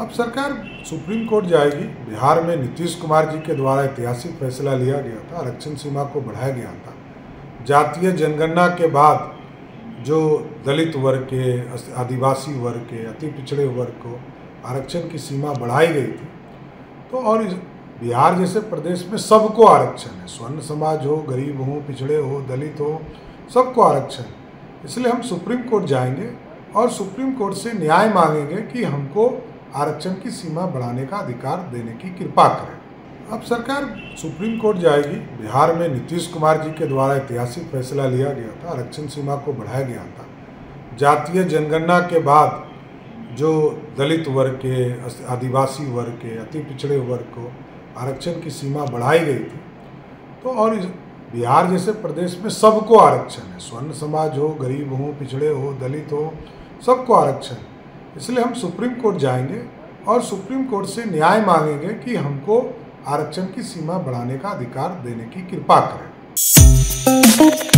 अब सरकार supreme court जाएगी। बिहार में नीतीश कुमार जी के द्वारा ऐतिहासिक फैसला लिया गया था, आरक्षण सीमा को बढ़ाया गया था। जातीय जनगणना के बाद जो दलित वर्ग के, आदिवासी वर्ग के, अति पिछड़े वर्ग को आरक्षण की सीमा बढ़ाई गई थी तो और बिहार जैसे प्रदेश में सबको आरक्षण है। स्वर्ण समाज हो, गरीब हो, पिछड़े हो, दलित हो, सबको आरक्षण। इसलिए हम सुप्रीम कोर्ट जाएँगे और सुप्रीम कोर्ट से न्याय मांगेंगे कि हमको आरक्षण की सीमा बढ़ाने का अधिकार देने की कृपा करें। अब सरकार सुप्रीम कोर्ट जाएगी। बिहार में नीतीश कुमार जी के द्वारा ऐतिहासिक फैसला लिया गया था। आरक्षण सीमा को बढ़ाया गया था। जातीय जनगणना के बाद जो दलित वर्ग के, आदिवासी वर्ग के, अति पिछड़े वर्ग को आरक्षण की सीमा बढ़ाई गई थी तो और बिहार जैसे प्रदेश में सबको आरक्षण है। स्वर्ण समाज हो, गरीब हो, पिछड़े हो, दलित हो, सबको आरक्षण। इसलिए हम सुप्रीम कोर्ट जाएँगे और सुप्रीम कोर्ट से न्याय मांगेंगे कि हमको आरक्षण की सीमा बढ़ाने का अधिकार देने की कृपा करें।